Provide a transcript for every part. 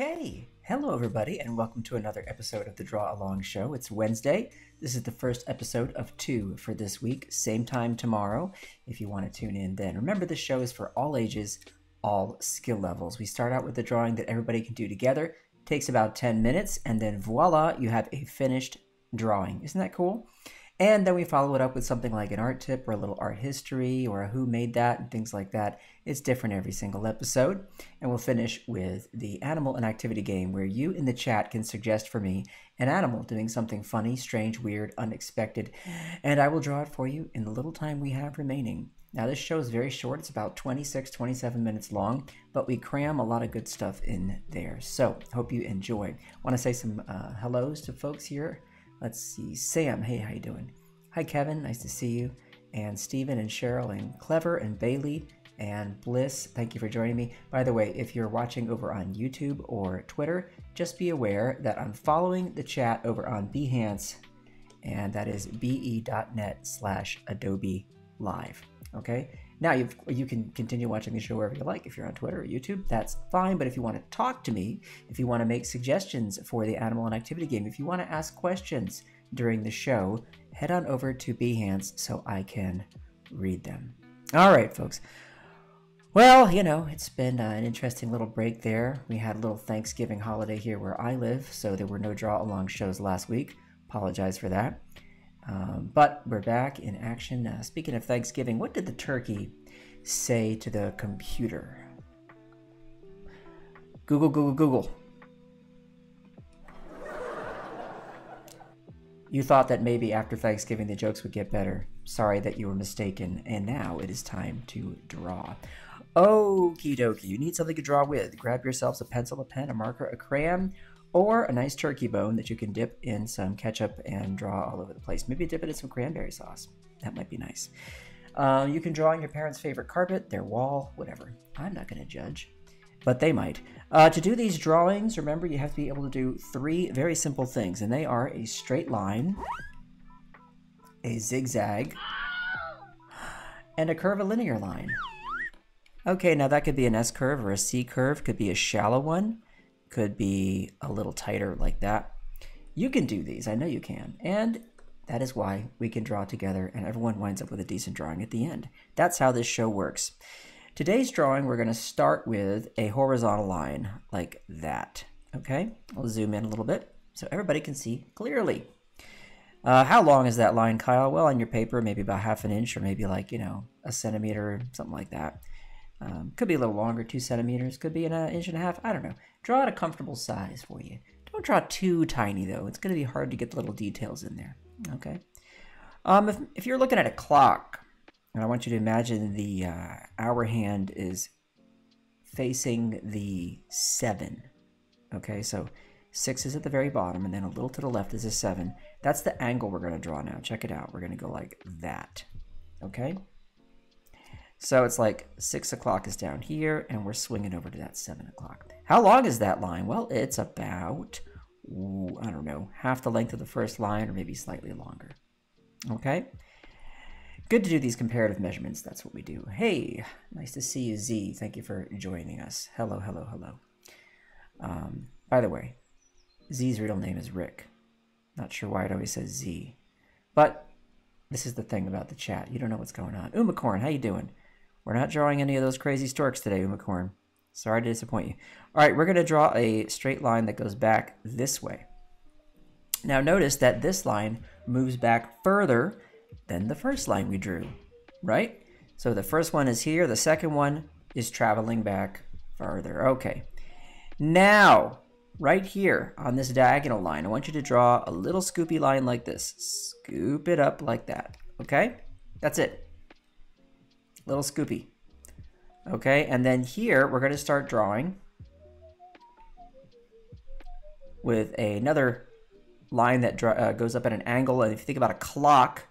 Okay. Hello, everybody, and welcome to another episode of the Draw Along Show. It's Wednesday. This is the first episode of two for this week. Same time tomorrow if you want to tune in then. Remember, this show is for all ages, all skill levels. We start out with a drawing that everybody can do together. takes about 10 minutes, and then voila, you have a finished drawing. Isn't that cool? And then we follow it up with something like an art tip or a little art history or a who made that and things like that. It's different every single episode. And we'll finish with the animal and activity game where you in the chat can suggest for me an animal doing something funny, strange, weird, unexpected. And I will draw it for you in the little time we have remaining. Now, this show is very short. It's about 26, 27 minutes long, but we cram a lot of good stuff in there. So, hope you enjoy. Want to say some uh, hellos to folks here Let's see. Sam, hey, how you doing? Hi, Kevin. Nice to see you. And Stephen and Cheryl and Clever and Bailey and Bliss, thank you for joining me. By the way, if you're watching over on YouTube or Twitter, just be aware that I'm following the chat over on Behance, and that is be.net slash Adobe Live. Okay? Now, you you can continue watching the show wherever you like. If you're on Twitter or YouTube, that's fine. But if you want to talk to me, if you want to make suggestions for the animal and activity game, if you want to ask questions during the show, head on over to Behance so I can read them. All right, folks. Well, you know, it's been uh, an interesting little break there. We had a little Thanksgiving holiday here where I live, so there were no draw along shows last week. Apologize for that. Um, but we're back in action. Uh, speaking of Thanksgiving, what did the turkey say to the computer? Google, Google, Google. You thought that maybe after Thanksgiving the jokes would get better. Sorry that you were mistaken, and now it is time to draw. Okie dokie, you need something to draw with. Grab yourselves a pencil, a pen, a marker, a crayon, or a nice turkey bone that you can dip in some ketchup and draw all over the place. Maybe dip it in some cranberry sauce. That might be nice. Uh, you can draw on your parents' favorite carpet, their wall, whatever. I'm not going to judge, but they might. Uh, to do these drawings, remember you have to be able to do three very simple things, and they are a straight line, a zigzag, and a curvilinear line. Okay, now that could be an S curve or a C curve, could be a shallow one could be a little tighter like that. You can do these, I know you can. And that is why we can draw together and everyone winds up with a decent drawing at the end. That's how this show works. Today's drawing, we're going to start with a horizontal line like that. Okay, I'll zoom in a little bit so everybody can see clearly. Uh, how long is that line, Kyle? Well, on your paper, maybe about half an inch or maybe like, you know, a centimeter, something like that. Um, could be a little longer, two centimeters. Could be an uh, inch and a half. I don't know. Draw it a comfortable size for you. Don't draw too tiny, though. It's going to be hard to get the little details in there. Okay. Um, if, if you're looking at a clock, and I want you to imagine the uh, hour hand is facing the 7. Okay, so 6 is at the very bottom, and then a little to the left is a 7. That's the angle we're going to draw now. Check it out. We're going to go like that. Okay? So it's like 6 o'clock is down here, and we're swinging over to that 7 o'clock. How long is that line? Well, it's about, ooh, I don't know, half the length of the first line, or maybe slightly longer. Okay? Good to do these comparative measurements. That's what we do. Hey, nice to see you, Z. Thank you for joining us. Hello, hello, hello. Um, by the way, Z's real name is Rick. Not sure why it always says Z. But this is the thing about the chat. You don't know what's going on. Umacorn, how you doing? We're not drawing any of those crazy storks today, Umacorn. Sorry to disappoint you. All right, we're going to draw a straight line that goes back this way. Now notice that this line moves back further than the first line we drew, right? So the first one is here, the second one is traveling back further. Okay. Now, right here on this diagonal line, I want you to draw a little scoopy line like this. Scoop it up like that, okay? That's it little scoopy. Okay, and then here we're going to start drawing with another line that uh, goes up at an angle. And if you think about a clock,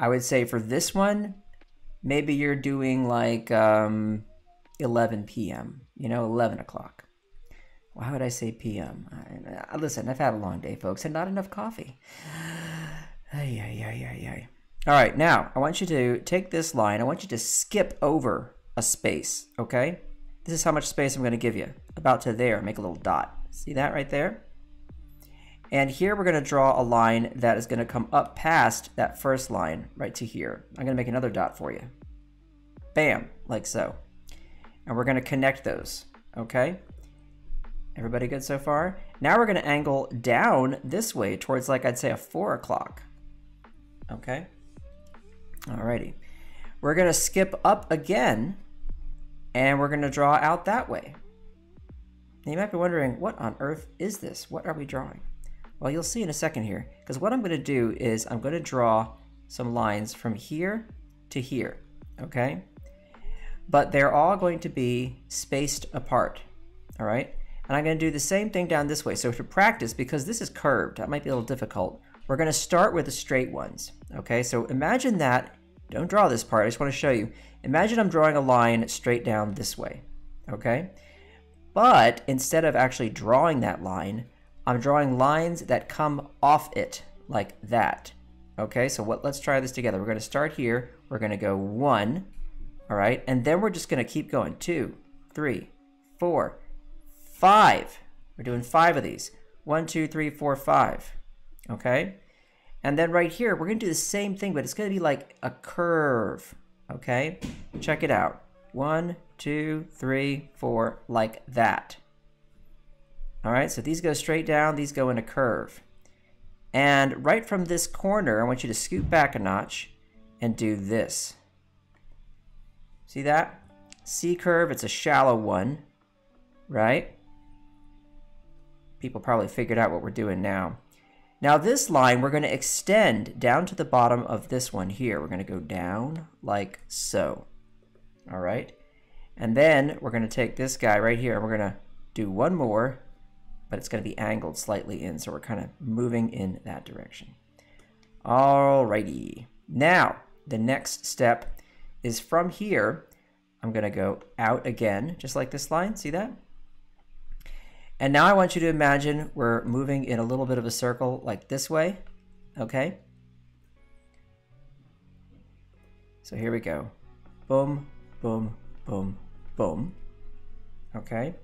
I would say for this one, maybe you're doing like um, 11 p.m., you know, 11 o'clock. Why would I say p.m.? I, listen, I've had a long day, folks, and not enough coffee. Ay, ay, ay, ay, ay. All right, now I want you to take this line. I want you to skip over a space, okay? This is how much space I'm going to give you. About to there, make a little dot. See that right there? And here we're going to draw a line that is going to come up past that first line right to here. I'm going to make another dot for you. Bam, like so. And we're going to connect those, okay? Everybody good so far? Now we're going to angle down this way towards like I'd say a 4 o'clock. Okay? Alrighty. We're going to skip up again and we're going to draw out that way. Now you might be wondering, what on earth is this? What are we drawing? Well, you'll see in a second here, because what I'm going to do is I'm going to draw some lines from here to here, okay? But they're all going to be spaced apart, all right? And I'm going to do the same thing down this way. So to practice, because this is curved, that might be a little difficult, we're going to start with the straight ones, okay? So imagine that, don't draw this part, I just want to show you. Imagine I'm drawing a line straight down this way, okay? But instead of actually drawing that line, I'm drawing lines that come off it like that. Okay, so what? let's try this together. We're going to start here. We're going to go one, all right? And then we're just going to keep going. Two, three, four, five. We're doing five of these. One, two, three, four, five. Okay? And then right here, we're going to do the same thing, but it's going to be like a curve. Okay? Check it out. One, two, three, four, like that. All right, so these go straight down, these go in a curve. And right from this corner, I want you to scoot back a notch and do this. See that? C curve, it's a shallow one, right? People probably figured out what we're doing now. Now this line, we're going to extend down to the bottom of this one here. We're going to go down like so. All right. And then we're going to take this guy right here and we're going to do one more but it's going to be angled slightly in, so we're kind of moving in that direction. Alrighty. Now, the next step is from here, I'm going to go out again, just like this line. See that? And now I want you to imagine we're moving in a little bit of a circle like this way. Okay? So here we go. Boom, boom, boom, boom. Okay?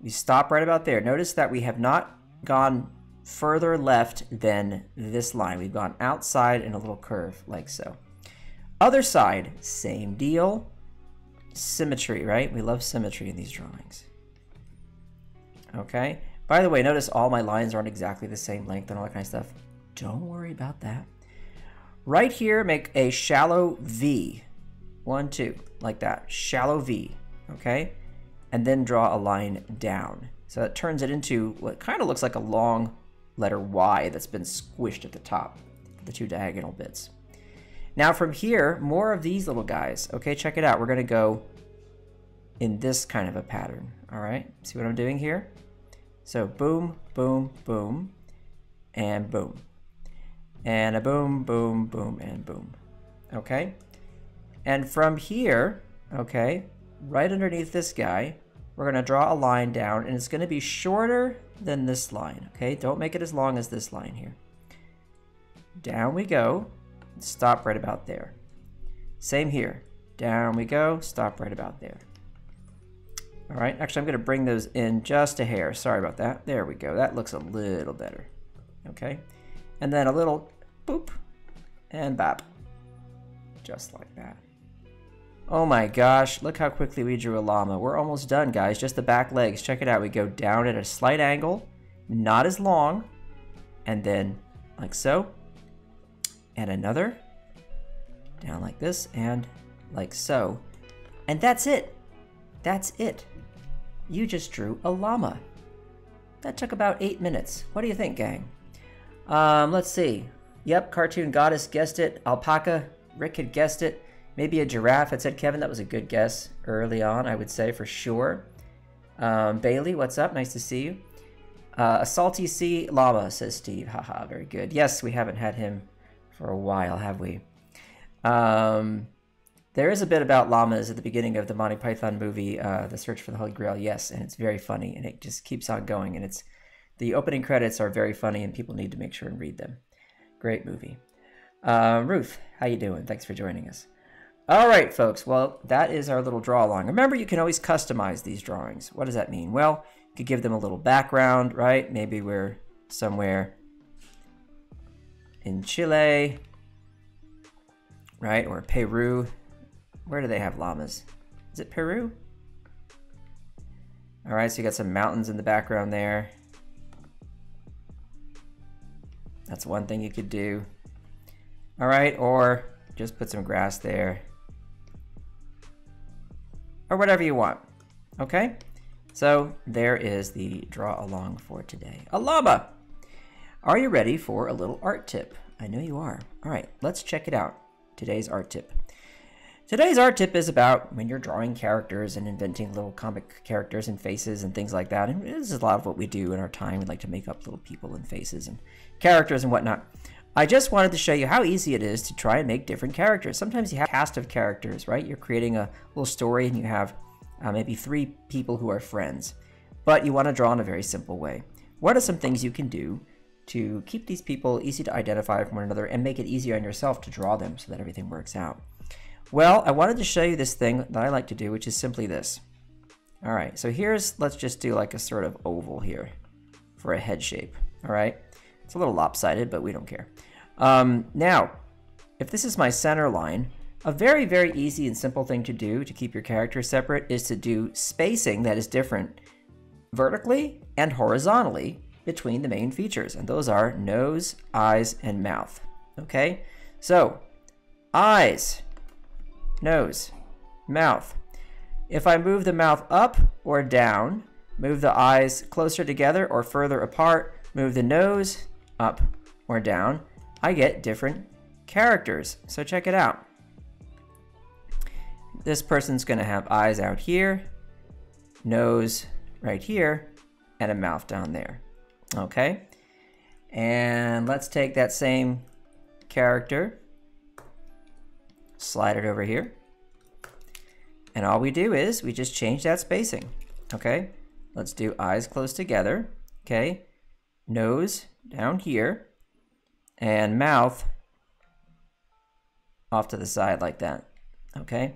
We stop right about there. Notice that we have not gone further left than this line. We've gone outside in a little curve like so. Other side, same deal. Symmetry, right? We love symmetry in these drawings. Okay. By the way, notice all my lines aren't exactly the same length and all that kind of stuff. Don't worry about that. Right here, make a shallow V. One, two, like that. Shallow V, okay? And then draw a line down. So that turns it into what kind of looks like a long letter Y that's been squished at the top, the two diagonal bits. Now from here, more of these little guys. Okay, check it out. We're to go in this kind of a pattern. All right, see what I'm doing here? So boom, boom, boom, and boom. And a boom, boom, boom, and boom. Okay? And from here, okay, right underneath this guy, we're going to draw a line down, and it's going to be shorter than this line, okay? Don't make it as long as this line here. Down we go, stop right about there. Same here. Down we go, stop right about there. All right, actually I'm going to bring those in just a hair. Sorry about that. There we go. That looks a little better. Okay, and then a little boop and bop. Just like that. Oh my gosh, look how quickly we drew a llama. We're almost done, guys. Just the back legs. Check it out. We go down at a slight angle, not as long, and then like so, and another, down like this, and like so. And that's it. That's it. You just drew a llama. That took about eight minutes. What do you think, gang? Um, let's see. Yep, Cartoon Goddess guessed it. Alpaca, Rick had guessed it. Maybe a giraffe, had said Kevin. That was a good guess early on, I would say for sure. Um, Bailey, what's up? Nice to see you. Uh, a salty sea llama, says Steve. Haha, very good. Yes, we haven't had him for a while, have we? Um, there is a bit about llamas at the beginning of the Monty Python movie, uh, The Search for the Holy Grail. Yes, and it's very funny, and it just keeps on going. And it's the opening credits are very funny, and people need to make sure and read them. Great movie. Uh, Ruth, how you doing? Thanks for joining us. All right, folks. Well, that is our little draw along. Remember, you can always customize these drawings. What does that mean? Well, you could give them a little background, right? Maybe we're somewhere in Chile, right? Or Peru. Where do they have llamas? Is it Peru? All right, so you got some mountains in the background there. That's one thing you could do. All right, or just put some grass there. Or whatever you want, okay? So there is the draw along for today. Alaba! Are you ready for a little art tip? I know you are. All right, let's check it out. Today's art tip. Today's art tip is about when you're drawing characters and inventing little comic characters and faces and things like that. And this is a lot of what we do in our time. We like to make up little people and faces and characters and whatnot. I just wanted to show you how easy it is to try and make different characters. Sometimes you have a cast of characters, right? You're creating a little story and you have uh, maybe three people who are friends, but you want to draw in a very simple way. What are some things you can do to keep these people easy to identify from one another and make it easier on yourself to draw them so that everything works out? Well, I wanted to show you this thing that I like to do, which is simply this. All right, so here's, let's just do like a sort of oval here for a head shape, all right? It's a little lopsided, but we don't care. Um, now, if this is my center line, a very, very easy and simple thing to do to keep your character separate is to do spacing that is different vertically and horizontally between the main features, and those are nose, eyes, and mouth, okay? So, eyes, nose, mouth. If I move the mouth up or down, move the eyes closer together or further apart, move the nose up or down, I get different characters. So check it out. This person's going to have eyes out here, nose right here, and a mouth down there. Okay? And let's take that same character slide it over here. And all we do is we just change that spacing. Okay, let's do eyes close together. Okay, nose down here and mouth off to the side like that. Okay,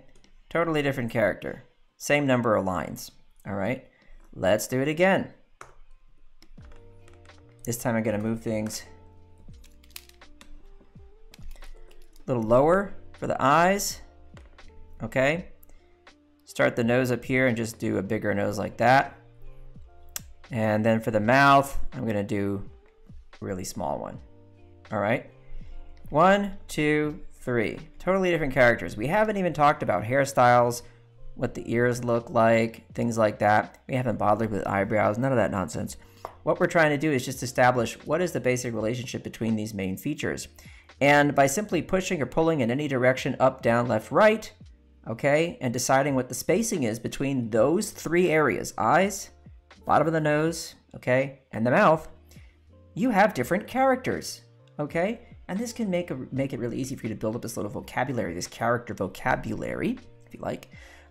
totally different character. Same number of lines. All right, let's do it again. This time I'm to move things a little lower for the eyes, okay? Start the nose up here and just do a bigger nose like that. And then for the mouth, I'm gonna do a really small one. All right, one, two, three. Totally different characters. We haven't even talked about hairstyles, what the ears look like, things like that. We haven't bothered with eyebrows, none of that nonsense. What we're trying to do is just establish what is the basic relationship between these main features. And by simply pushing or pulling in any direction, up, down, left, right, okay, and deciding what the spacing is between those three areas, eyes, bottom of the nose, okay, and the mouth, you have different characters, okay? And this can make, a, make it really easy for you to build up this little vocabulary, this character vocabulary, if you like,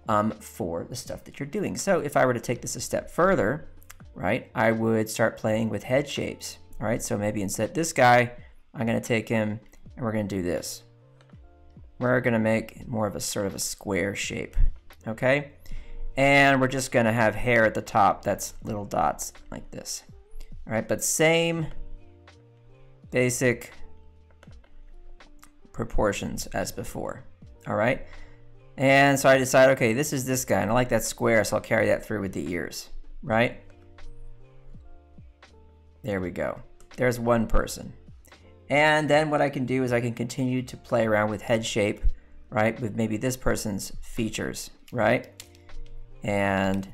um, for the stuff that you're doing. So if I were to take this a step further, right, I would start playing with head shapes, all right? So maybe instead this guy, I'm gonna take him and we're to do this. We're to make more of a sort of a square shape, okay? And we're just to have hair at the top that's little dots like this. All right, but same basic proportions as before, all right? And so I decide, okay, this is this guy, and I like that square, so I'll carry that through with the ears, right? There we go. There's one person. And then what I can do is I can continue to play around with head shape, right? With maybe this person's features, right? And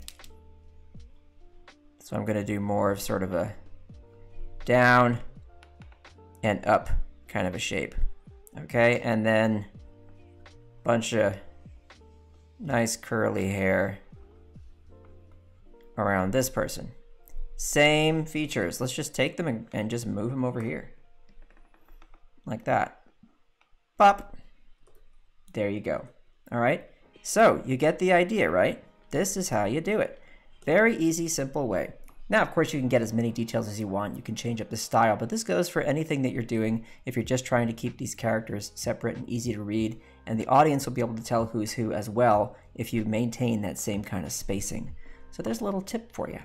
so I'm going to do more of sort of a down and up kind of a shape. Okay, and then bunch of nice curly hair around this person. Same features. Let's just take them and, and just move them over here like that. Pop. There you go. All right. So you get the idea, right? This is how you do it. Very easy, simple way. Now, of course, you can get as many details as you want. You can change up the style, but this goes for anything that you're doing if you're just trying to keep these characters separate and easy to read, and the audience will be able to tell who's who as well if you maintain that same kind of spacing. So there's a little tip for you.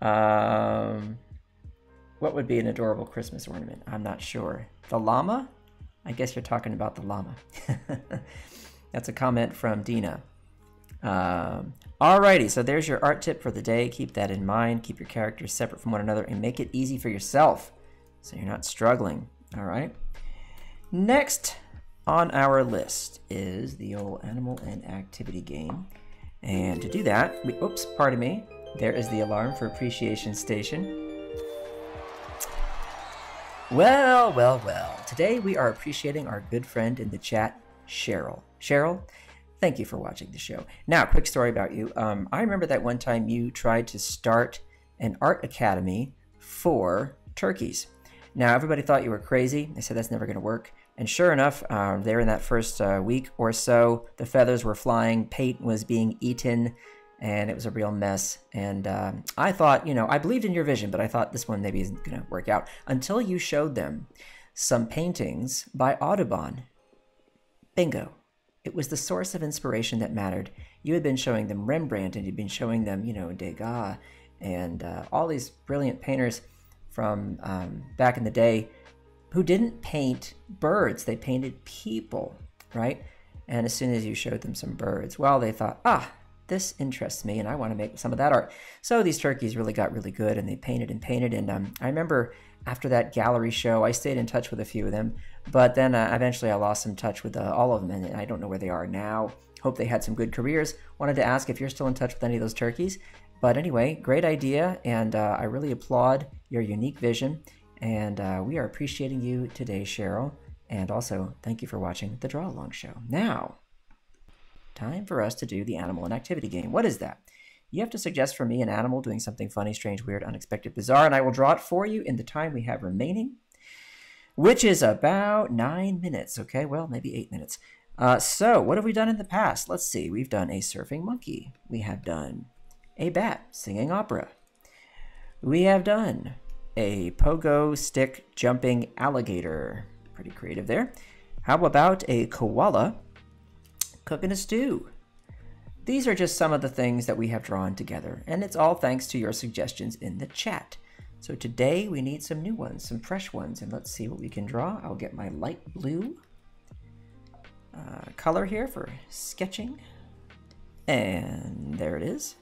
Um, what would be an adorable Christmas ornament? I'm not sure. The llama? I guess you're talking about the llama. That's a comment from Dina. Um, alrighty, so there's your art tip for the day. Keep that in mind. Keep your characters separate from one another and make it easy for yourself so you're not struggling. All right. Next on our list is the old animal and activity game. And to do that, we, oops, pardon me, there is the alarm for Appreciation Station. Well, well, well. Today we are appreciating our good friend in the chat, Cheryl. Cheryl, thank you for watching the show. Now, quick story about you. Um, I remember that one time you tried to start an art academy for turkeys. Now, everybody thought you were crazy. They said that's never going to work. And sure enough, uh, there in that first uh, week or so, the feathers were flying, paint was being eaten, and it was a real mess. And uh, I thought, you know, I believed in your vision, but I thought this one maybe isn't going to work out until you showed them some paintings by Audubon. Bingo. It was the source of inspiration that mattered. You had been showing them Rembrandt and you'd been showing them, you know, Degas and uh, all these brilliant painters from um, back in the day who didn't paint birds, they painted people, right? And as soon as you showed them some birds, well, they thought, ah, this interests me and I want to make some of that art. So these turkeys really got really good and they painted and painted. And um, I remember after that gallery show, I stayed in touch with a few of them, but then uh, eventually I lost some touch with uh, all of them and I don't know where they are now. Hope they had some good careers. Wanted to ask if you're still in touch with any of those turkeys. But anyway, great idea, and uh, I really applaud your unique vision. And uh, we are appreciating you today, Cheryl. And also, thank you for watching the Draw Along Show. Now, time for us to do the animal and activity game. What is that? You have to suggest for me an animal doing something funny, strange, weird, unexpected, bizarre, and I will draw it for you in the time we have remaining, which is about nine minutes. Okay, well, maybe eight minutes. Uh, so, what have we done in the past? Let's see. We've done a surfing monkey. We have done a bat singing opera. We have done a pogo stick jumping alligator. Pretty creative there. How about a koala cooking a stew? These are just some of the things that we have drawn together, and it's all thanks to your suggestions in the chat. So today we need some new ones, some fresh ones, and let's see what we can draw. I'll get my light blue uh, color here for sketching. And there it is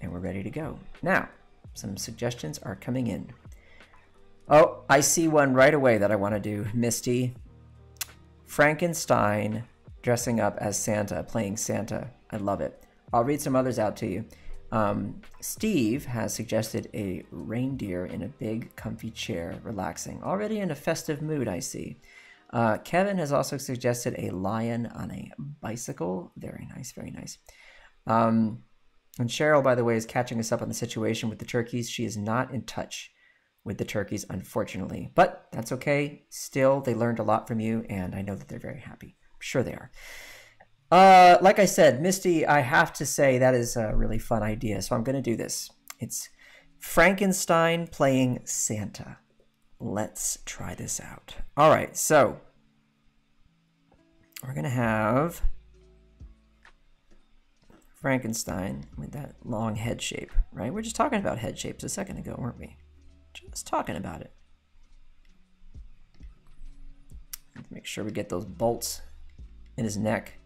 and we're ready to go. Now, some suggestions are coming in. Oh, I see one right away that I want to do. Misty. Frankenstein dressing up as Santa, playing Santa. I love it. I'll read some others out to you. Um, Steve has suggested a reindeer in a big, comfy chair, relaxing. Already in a festive mood, I see. Uh, Kevin has also suggested a lion on a bicycle. Very nice, very nice. Um, and Cheryl, by the way, is catching us up on the situation with the turkeys. She is not in touch with the turkeys, unfortunately. But that's okay. Still, they learned a lot from you, and I know that they're very happy. I'm sure they are. Uh, like I said, Misty, I have to say that is a really fun idea. So I'm going to do this. It's Frankenstein playing Santa. Let's try this out. All right, so we're going to have Frankenstein with that long head shape, right? We're just talking about head shapes a second ago, weren't we? Just talking about it. Make sure we get those bolts in his neck.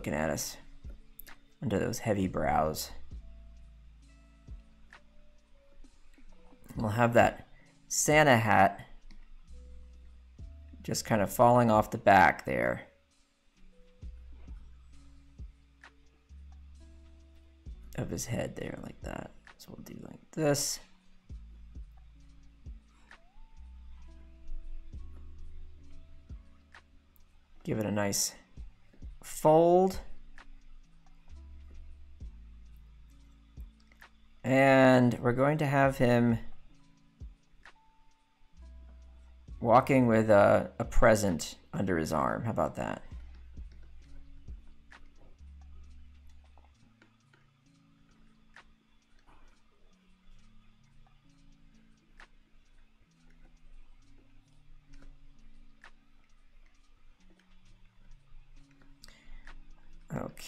Looking at us under those heavy brows. We'll have that Santa hat just kind of falling off the back there. Of his head there, like that. So we'll do like this. Give it a nice fold. And we're going to have him walking with a, a present under his arm. How about that?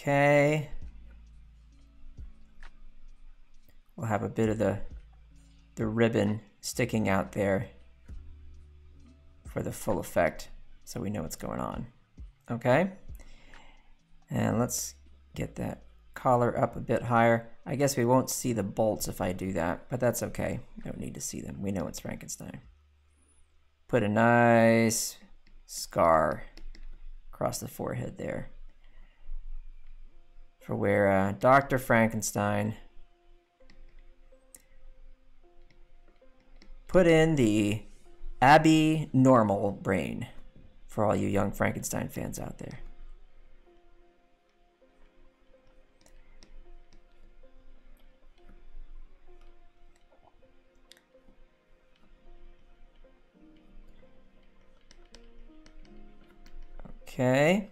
Okay. We'll have a bit of the the ribbon sticking out there for the full effect so we know what's going on. Okay? And let's get that collar up a bit higher. I guess we won't see the bolts if I do that, but that's okay. We don't need to see them. We know it's Frankenstein. Put a nice scar across the forehead there for where uh, Dr. Frankenstein put in the Abby normal brain for all you young Frankenstein fans out there. Okay.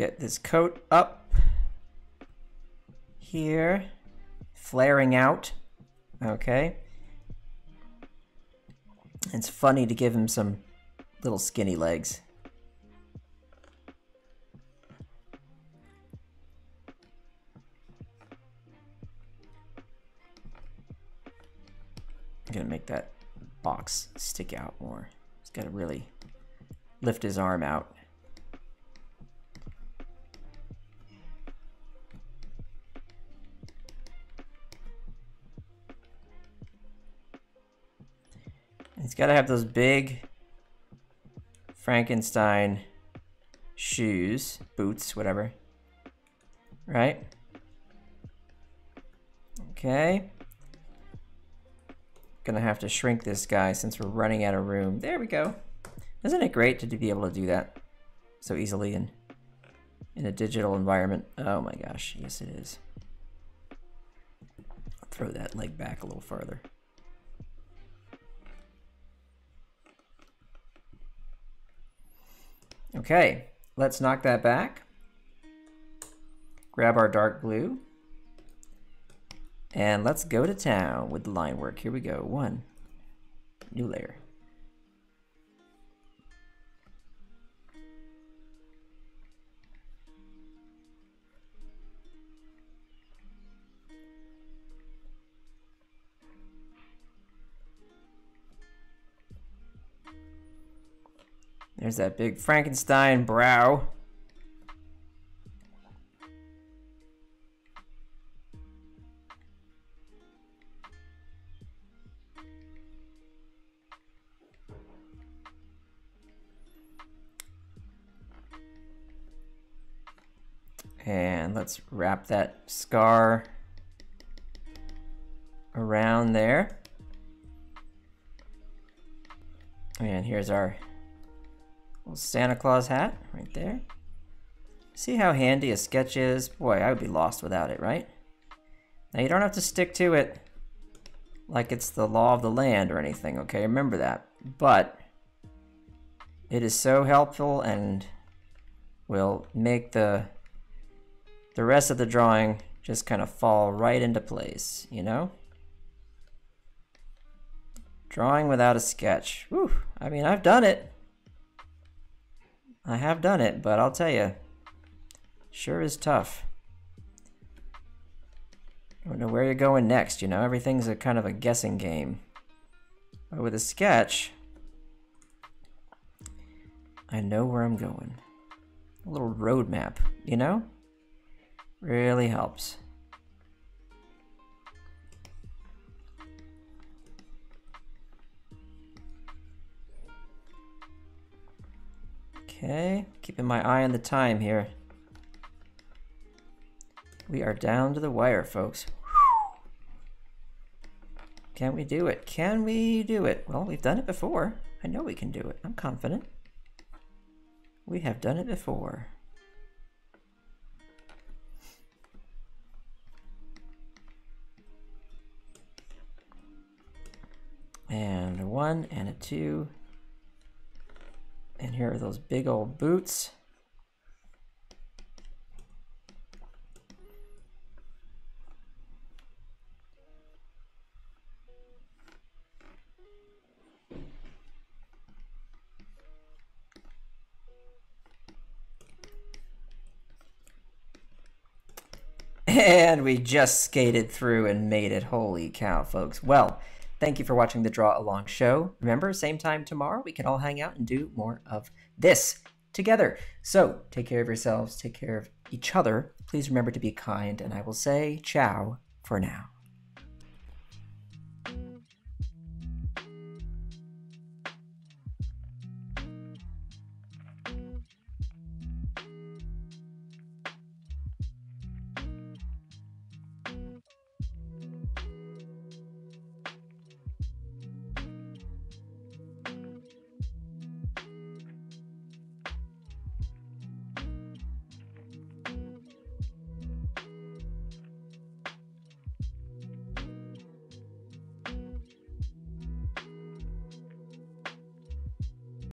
Get this coat up here, flaring out. Okay. It's funny to give him some little skinny legs. I'm gonna make that box stick out more. He's gotta really lift his arm out. He's got to have those big Frankenstein shoes, boots, whatever. Right? Okay. Gonna have to shrink this guy since we're running out of room. There we go. Isn't it great to be able to do that so easily in, in a digital environment? Oh my gosh, yes it is. I'll throw that leg back a little farther. Okay, let's knock that back. Grab our dark blue. And let's go to town with the line work. Here we go. One. New layer. There's that big Frankenstein brow. And let's wrap that scar around there. And here's our Little Santa Claus hat right there. See how handy a sketch is? Boy, I would be lost without it, right? Now you don't have to stick to it like it's the law of the land or anything, okay? Remember that. But it is so helpful and will make the the rest of the drawing just kind of fall right into place, you know? Drawing without a sketch. Whew, I mean, I've done it. I have done it, but I'll tell you, sure is tough. I Don't know where you're going next, you know? Everything's a kind of a guessing game. But with a sketch, I know where I'm going. A little roadmap, you know? Really helps. Okay, keeping my eye on the time here. We are down to the wire, folks. Can we do it? Can we do it? Well, we've done it before. I know we can do it. I'm confident. We have done it before. And a one and a two. And here are those big old boots. And we just skated through and made it. Holy cow, folks. Well, thank you for watching the Draw Along show. Remember, same time tomorrow, we can all hang out and do more of this together. So take care of yourselves, take care of each other. Please remember to be kind, and I will say ciao for now.